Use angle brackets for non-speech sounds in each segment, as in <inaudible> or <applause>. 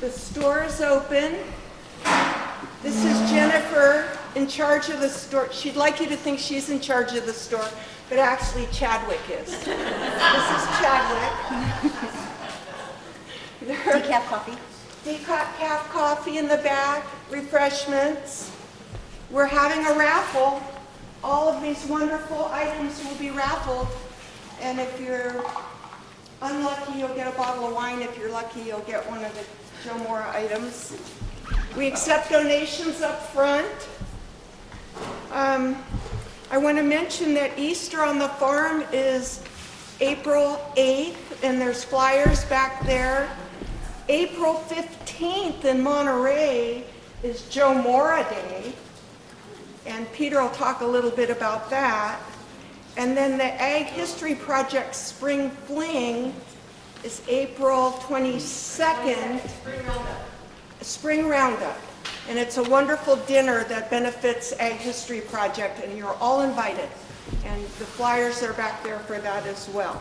The store is open. This is Jennifer in charge of the store. She'd like you to think she's in charge of the store, but actually Chadwick is. This is Chadwick. Decaf coffee. Decaf coffee in the back, refreshments. We're having a raffle. All of these wonderful items will be raffled. And if you're unlucky, you'll get a bottle of wine. If you're lucky, you'll get one of the Jo Mora items. We accept donations up front. Um, I want to mention that Easter on the farm is April 8th, and there's flyers back there. April 15th in Monterey is Jo Mora Day, and Peter will talk a little bit about that. And then the Ag History Project Spring Fling is April 22nd. Spring Roundup. And it's a wonderful dinner that benefits Ag History Project, and you're all invited. And the flyers are back there for that as well.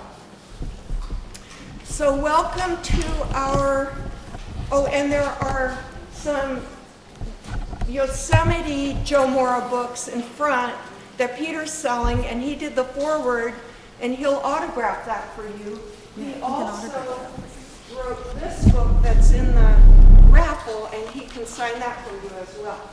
So welcome to our, oh, and there are some Yosemite Jo Mora books in front that Peter's selling, and he did the foreword, and he'll autograph that for you. He also wrote this book that's in the raffle, and he can sign that for you as well.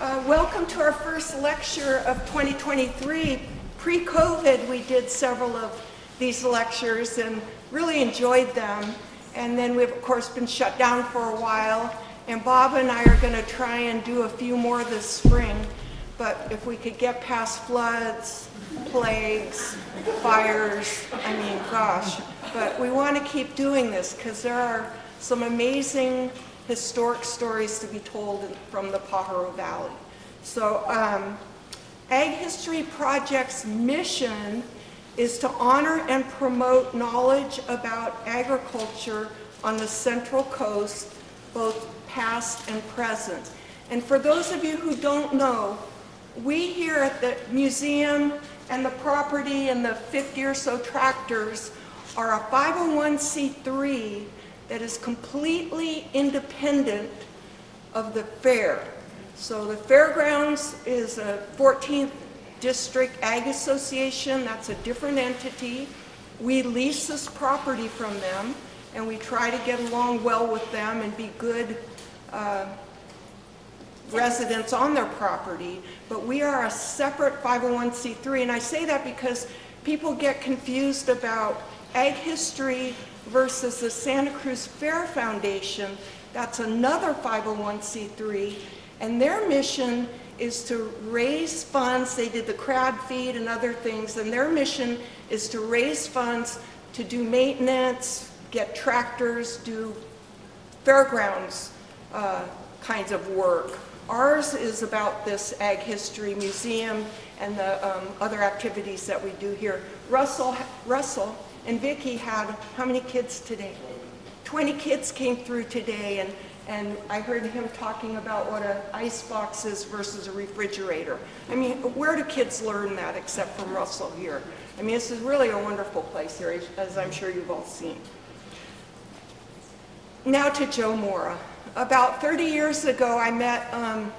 Uh, welcome to our first lecture of 2023. Pre-COVID, we did several of these lectures and really enjoyed them. And then we've, of course, been shut down for a while. And Bob and I are going to try and do a few more this spring. But if we could get past floods, plagues, fires, I mean, gosh. But we want to keep doing this because there are some amazing historic stories to be told from the Pajaro Valley. So um, Ag History Project's mission is to honor and promote knowledge about agriculture on the Central Coast, both past and present. And for those of you who don't know, we here at the museum and the property and the 50 or so tractors are a 501c3 that is completely independent of the fair. So the fairgrounds is a 14th District Ag Association, that's a different entity. We lease this property from them and we try to get along well with them and be good uh, residents on their property, but we are a separate 501c3 and I say that because people get confused about ag history versus the Santa Cruz Fair Foundation. That's another 501c3, and their mission is to raise funds. They did the crab feed and other things, and their mission is to raise funds to do maintenance, get tractors, do fairgrounds uh, kinds of work. Ours is about this Ag History Museum and the um, other activities that we do here. Russell, Russell and Vicki had, how many kids today? 20 kids came through today and, and I heard him talking about what an ice box is versus a refrigerator. I mean, where do kids learn that except from Russell here? I mean, this is really a wonderful place here, as I'm sure you've all seen. Now to Jo Mora. About 30 years ago, I met um,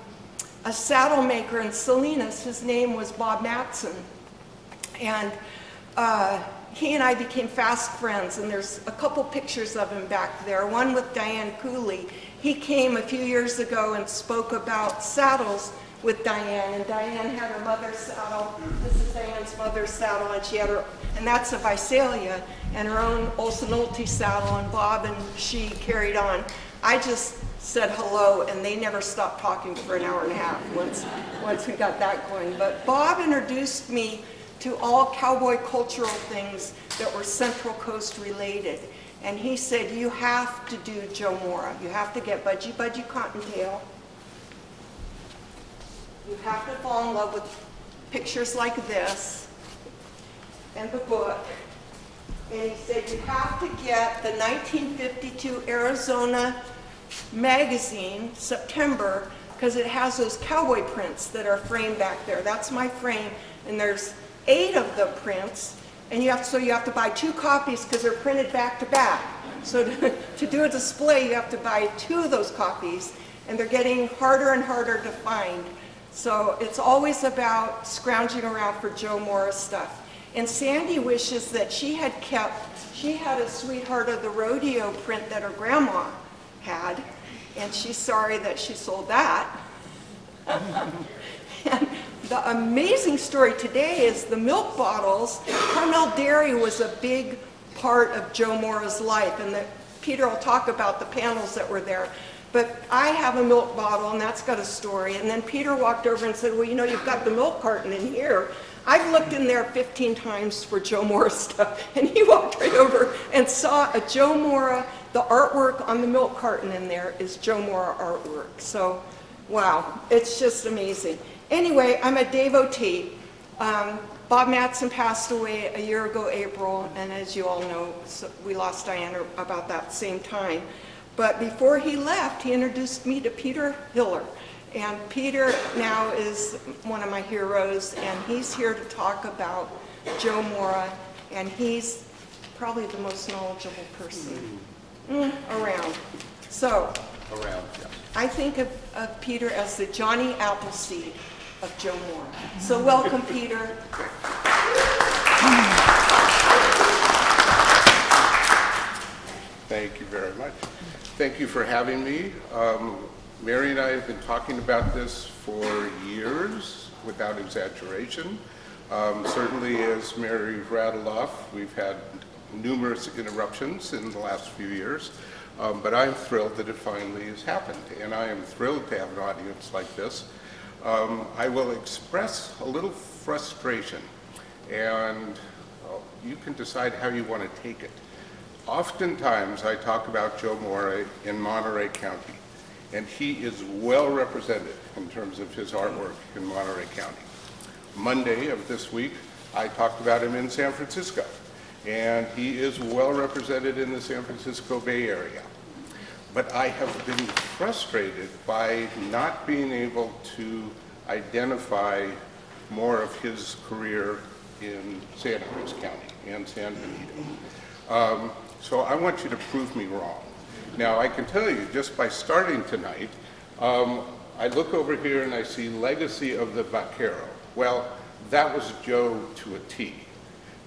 a saddle maker in Salinas. His name was Bob Matson. And uh, he and I became fast friends, and there's a couple pictures of him back there, one with Diane Cooley. He came a few years ago and spoke about saddles with Diane, and Diane had her mother's saddle. This is Diane's mother's saddle, and she had her, and that's a Visalia, and her own Olsen Nolte saddle, and Bob and she carried on. I just said hello, and they never stopped talking for an hour and a half once, once we got that going. But Bob introduced me to all cowboy cultural things that were Central Coast related. And he said, you have to do Jo Mora. You have to get Budgee Budgee Cottontail. You have to fall in love with pictures like this and the book. And he said, you have to get the 1952 Arizona magazine, September, because it has those cowboy prints that are framed back there. That's my frame. And there's eight of the prints, and you have to, so you have to buy two copies because they're printed back to back. So <laughs> to, to do a display, you have to buy two of those copies, and they're getting harder and harder to find. So it's always about scrounging around for Jo Mora's stuff. And Sandy wishes that she had kept, she had a Sweetheart of the Rodeo print that her grandma had, and she's sorry that she sold that. <laughs> and the amazing story today is the milk bottles. Carmel Dairy was a big part of Jo Mora's life, and that Peter will talk about the panels that were there. But I have a milk bottle, and that's got a story. And then Peter walked over and said, well, you know, you've got the milk carton in here. I've looked in there 15 times for Jo Mora <laughs> stuff. And he walked right over and saw a Jo Mora, the artwork on the milk carton in there is Jo Mora artwork. So, wow, it's just amazing. Anyway, I'm a devotee. Um, Bob Matson passed away a year ago, April, and as you all know, so we lost Diana about that same time. But before he left, he introduced me to Peter Hiller. And Peter now is one of my heroes, and he's here to talk about Jo Mora, and he's probably the most knowledgeable person mm, around. So, Around, yes. I think of, of Peter as the Johnny Appleseed of Jo Mora. So welcome, Peter. Thank you very much. Thank you for having me. Um, Mary and I have been talking about this for years, without exaggeration. Um, certainly, as Mary rattled off, we've had numerous interruptions in the last few years, um, but I'm thrilled that it finally has happened, and I am thrilled to have an audience like this. Um, I will express a little frustration, and you can decide how you want to take it. Oftentimes, I talk about Jo Mora in Monterey County, and he is well represented in terms of his artwork in Monterey County. Monday of this week, I talked about him in San Francisco, and he is well represented in the San Francisco Bay Area. But I have been frustrated by not being able to identify more of his career in Santa Cruz County and San Benito. Um, so I want you to prove me wrong. Now, I can tell you, just by starting tonight, um, I look over here and I see Legacy of the Vaquero. Well, that was Jo to a T.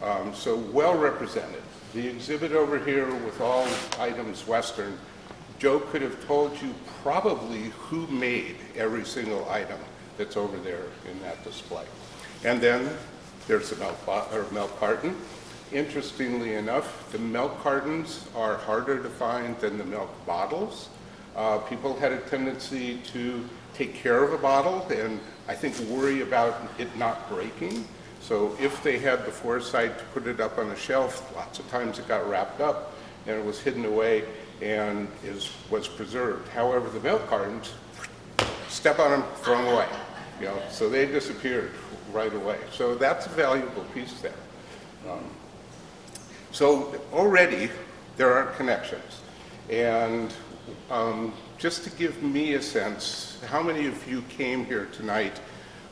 Um, so well represented. The exhibit over here with all items Western, Jo could have told you probably who made every single item that's over there in that display. And then there's the milk, or milk carton. Interestingly enough, the milk cartons are harder to find than the milk bottles. Uh, people had a tendency to take care of a bottle and I think worry about it not breaking. So if they had the foresight to put it up on a shelf, lots of times it got wrapped up and it was hidden away and is, was preserved. However, the milk cartons, step on them, throw them away. You know, so they disappeared right away. So that's a valuable piece there. Um, so already there are connections. And um, just to give me a sense, how many of you came here tonight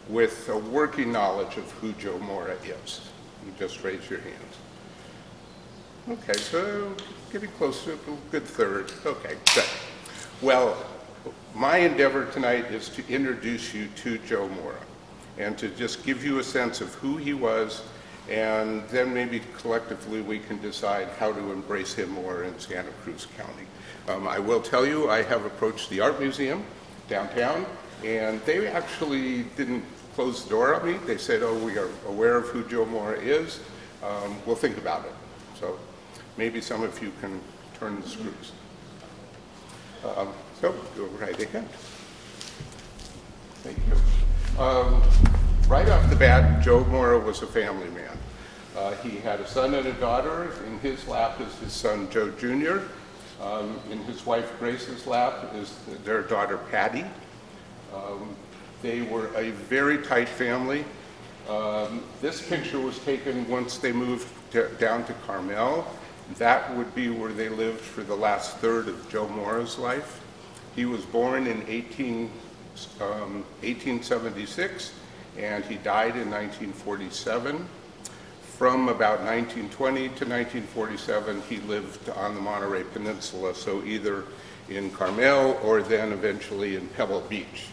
with a working knowledge of who Jo Mora is? You just raise your hands. Okay, so getting close to a good third. Okay, good. Well, my endeavor tonight is to introduce you to Jo Mora and to just give you a sense of who he was and then maybe collectively we can decide how to embrace him more in Santa Cruz County. Um, I will tell you, I have approached the Art Museum downtown, and they actually didn't close the door on me. They said, oh, we are aware of who Jo Mora is. Um, we'll think about it. So maybe some of you can turn the screws. Um, so go right ahead. Thank you. Um, right off the bat, Jo Mora was a family man. Uh, he had a son and a daughter. In his lap is his son, Joe Jr. Um, in his wife Grace's lap is their daughter, Patty. Um, they were a very tight family. Um, this picture was taken once they moved to, down to Carmel. That would be where they lived for the last third of Jo Mora's life. He was born in 18, 1876 um, and he died in 1947 from about 1920 to 1947, he lived on the Monterey Peninsula, so either in Carmel or then eventually in Pebble Beach.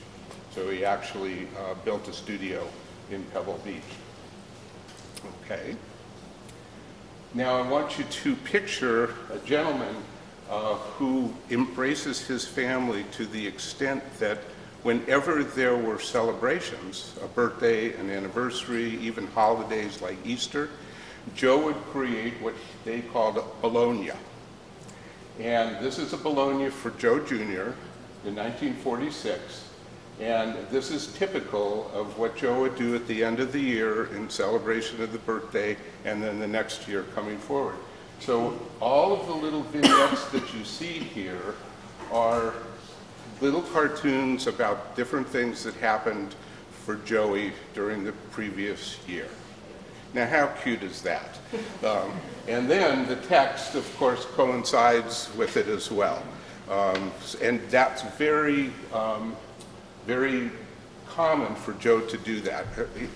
So he actually uh, built a studio in Pebble Beach. Okay. Now I want you to picture a gentleman uh, who embraces his family to the extent that whenever there were celebrations, a birthday, an anniversary, even holidays like Easter, Jo would create what they called a bologna. And this is a bologna for Joe Jr. in 1946. And this is typical of what Jo would do at the end of the year in celebration of the birthday and then the next year coming forward. So all of the little vignettes that you see here are little cartoons about different things that happened for Joey during the previous year. Now, how cute is that? <laughs> Um, and then the text, of course, coincides with it as well. Um, and that's very, um, very common for Jo to do that.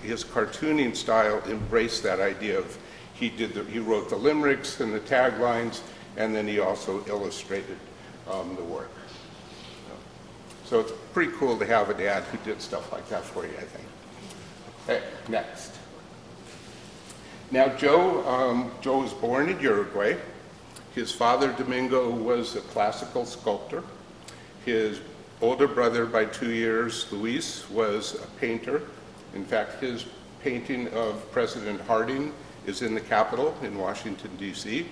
His cartooning style embraced that idea of he did the, he wrote the limericks and the taglines, and then he also illustrated um, the work. So it's pretty cool to have a dad who did stuff like that for you, I think. Okay, next. Now, Jo, um, Jo was born in Uruguay. His father, Domingo, was a classical sculptor. His older brother by two years, Luis, was a painter. In fact, his painting of President Harding is in the Capitol in Washington, D.C.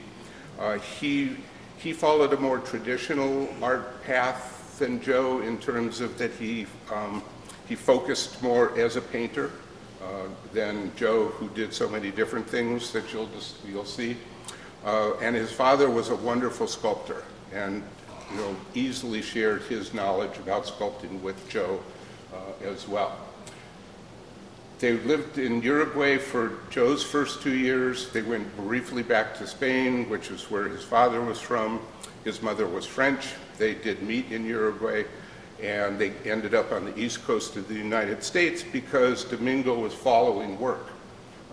Uh, he, he followed a more traditional art path than Jo in terms of that he, um, he focused more as a painter uh, than Jo, who did so many different things that you'll, just, you'll see. Uh, and his father was a wonderful sculptor and you know, easily shared his knowledge about sculpting with Jo uh, as well. They lived in Uruguay for Jo's first two years. They went briefly back to Spain, which is where his father was from. His mother was French. They did meet in Uruguay, and they ended up on the east coast of the United States because Domingo was following work.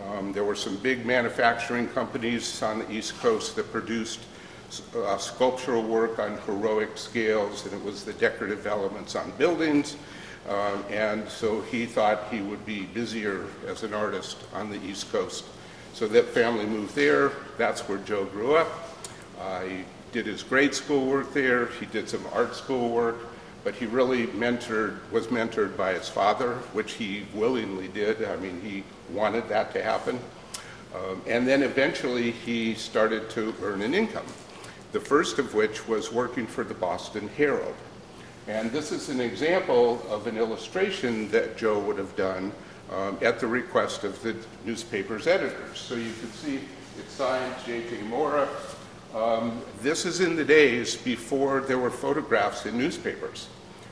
Um, there were some big manufacturing companies on the east coast that produced uh, sculptural work on heroic scales, and it was the decorative elements on buildings um, and so he thought he would be busier as an artist on the East Coast. So that family moved there. That's where Jo grew up. Uh, he did his grade school work there. He did some art school work, but he really mentored, was mentored by his father, which he willingly did. I mean, he wanted that to happen. Um, and then eventually he started to earn an income. The first of which was working for the Boston Herald. And this is an example of an illustration that Jo would have done um, at the request of the newspaper's editors. So you can see it's signed J.J. Mora. Um, this is in the days before there were photographs in newspapers.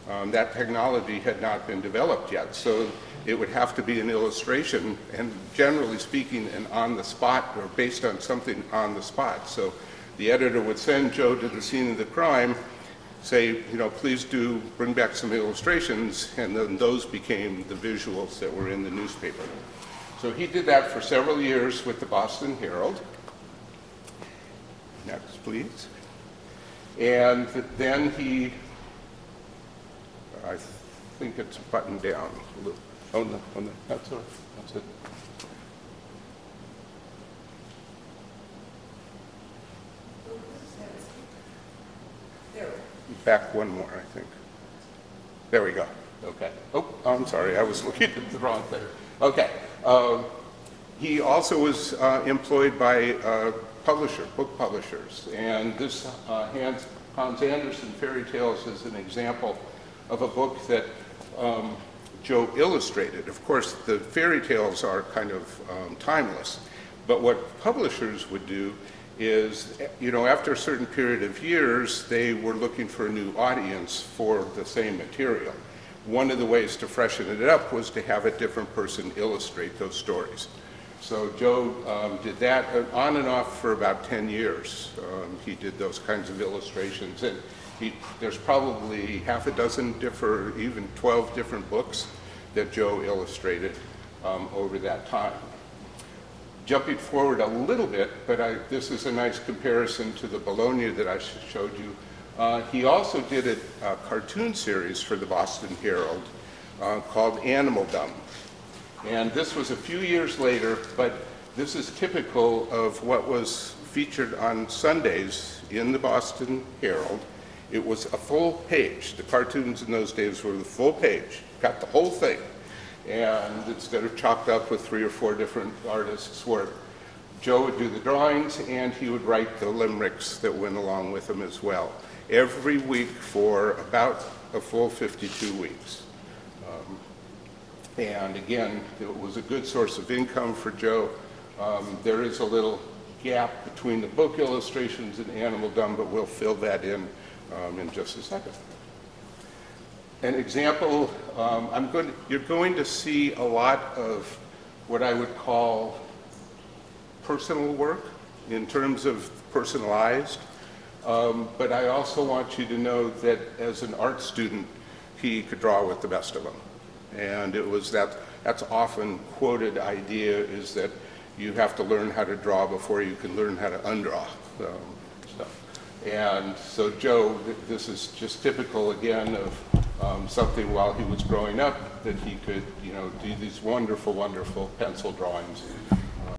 Um, that technology had not been developed yet, so it would have to be an illustration, and generally speaking, an on the spot or based on something on the spot. So the editor would send Jo to the scene of the crime, say, you know, please do bring back some illustrations, and then those became the visuals that were in the newspaper. So he did that for several years with the Boston Herald. Next, please. And then he, I think it's buttoned down a little. Oh, no, oh, no, that's all right. That's it. back one more, I think. There we go. Okay. Oh, I'm sorry, I was <laughs> looking at the wrong thing. Okay. Uh, he also was uh, employed by uh, publisher, book publishers, and this uh, Hans, Hans Andersen Fairy Tales is an example of a book that um, Jo illustrated. Of course, the fairy tales are kind of um, timeless, but what publishers would do is, you know, after a certain period of years, they were looking for a new audience for the same material. One of the ways to freshen it up was to have a different person illustrate those stories. So Jo um, did that on and off for about 10 years. Um, he did those kinds of illustrations. And he, there's probably half a dozen different, even 12 different books that Jo illustrated um, over that time. Jumping forward a little bit, but I, this is a nice comparison to the Bologna that I showed you. Uh, he also did a, a cartoon series for the Boston Herald uh, called Animal Dumb. And this was a few years later, but this is typical of what was featured on Sundays in the Boston Herald. It was a full page. The cartoons in those days were the full page, got the whole thing. And instead of chopped up with three or four different artists' work, Jo would do the drawings and he would write the limericks that went along with them as well. Every week for about a full 52 weeks. And again, it was a good source of income for Jo. Um, There is a little gap between the book illustrations and Animal Dumb, but we'll fill that in um, in just a second. An example, um, I'm going, you're going to see a lot of what I would call personal work in terms of personalized. Um, but I also want you to know that as an art student, he could draw with the best of them. And it was that, that's often quoted idea is that you have to learn how to draw before you can learn how to undraw. Um, so, and so Jo, th- this is just typical again of um, something while he was growing up that he could, you know, do these wonderful, wonderful pencil drawings.